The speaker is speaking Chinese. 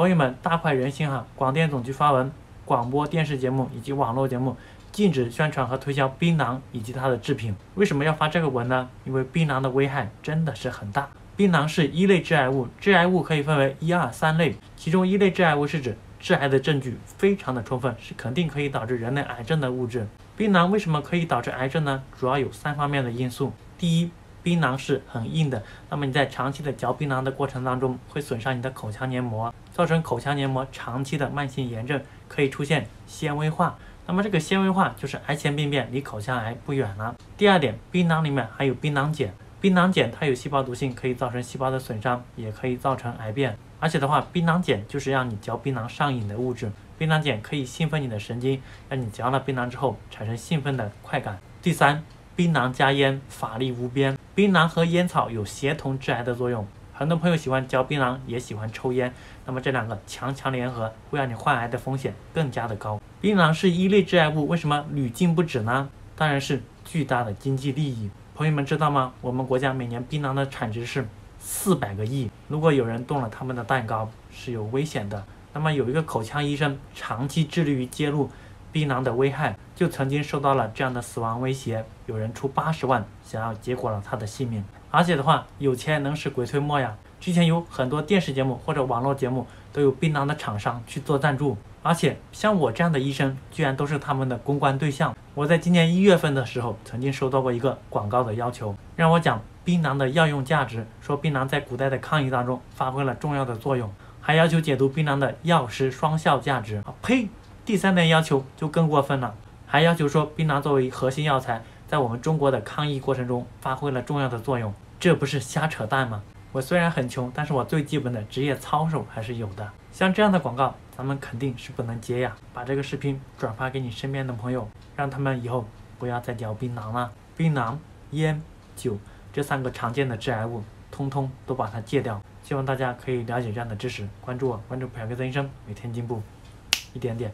朋友们大快人心哈！广电总局发文，广播电视节目以及网络节目禁止宣传和推销槟榔以及它的制品。为什么要发这个文呢？因为槟榔的危害真的是很大。槟榔是一类致癌物，致癌物可以分为一二三类，其中一类致癌物是指致癌的证据非常的充分，是肯定可以导致人类癌症的物质。槟榔为什么可以导致癌症呢？主要有三方面的因素。第一，槟榔是很硬的，那么你在长期的嚼槟榔的过程当中，会损伤你的口腔黏膜，造成口腔黏膜长期的慢性炎症，可以出现纤维化。那么这个纤维化就是癌前病变，离口腔癌不远了。第二点，槟榔里面含有槟榔碱，槟榔碱它有细胞毒性，可以造成细胞的损伤，也可以造成癌变。而且的话，槟榔碱就是让你嚼槟榔上瘾的物质，槟榔碱可以兴奋你的神经，让你嚼了槟榔之后产生兴奋的快感。第三，槟榔加烟，法力无边。槟榔和烟草有协同致癌的作用，很多朋友喜欢嚼槟榔，也喜欢抽烟，那么这两个强强联合，会让你患癌的风险更加的高。槟榔是一类致癌物，为什么屡禁不止呢？当然是巨大的经济利益。朋友们知道吗？我们国家每年槟榔的产值是四百个亿，如果有人动了他们的蛋糕，是有危险的。那么有一个口腔医生，长期致力于揭露。槟榔的危害，就曾经受到了这样的死亡威胁，有人出八十万想要结果了他的性命。而且的话，有钱能使鬼推磨呀。之前有很多电视节目或者网络节目都有槟榔的厂商去做赞助，而且像我这样的医生，居然都是他们的公关对象。我在今年一月份的时候，曾经收到过一个广告的要求，让我讲槟榔的药用价值，说槟榔在古代的抗疫当中发挥了重要的作用，还要求解读槟榔的药食双效价值。啊呸！第三点要求就更过分了，还要求说槟榔作为核心药材，在我们中国的抗疫过程中发挥了重要的作用，这不是瞎扯淡吗？我虽然很穷，但是我最基本的职业操守还是有的。像这样的广告，咱们肯定是不能接呀。把这个视频转发给你身边的朋友，让他们以后不要再嚼槟榔了。槟榔、烟、酒这三个常见的致癌物，通通都把它戒掉。希望大家可以了解这样的知识，关注我，关注朴哥的医生，每天进步一点点。